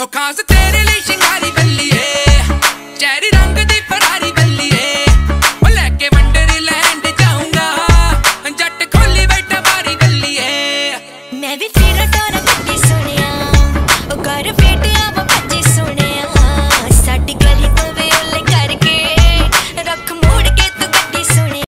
ਹੋ ਖਾਸ ਤੇਰੇ ਲਈ ਸ਼ਿੰਗਾਰੀ ਬੱਲੀ ਏ ਚੈਰੀ ਰੰਗ ਦੀ ਫਰਾਰੀ ਬੱਲੀ ਏ ਉਹ ਲੈ ਕੇ ਵੰਡਰਲੈਂਡ ਜਾਊਂਗਾ ਜੱਟ ਖੋਲੀ ਬੈਠਾ ਬਾਰੀ ਬੱਲੀ ਏ ਮੈਂ ਵੀ ਤੇਰਾ ਟੋਰਾ ਕੱਟੇ ਸੋਹਣਿਆ ਉਹ ਕਰ ਬੇਟਿਆ ਵਾ